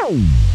Wow.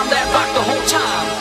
around that rock the whole time.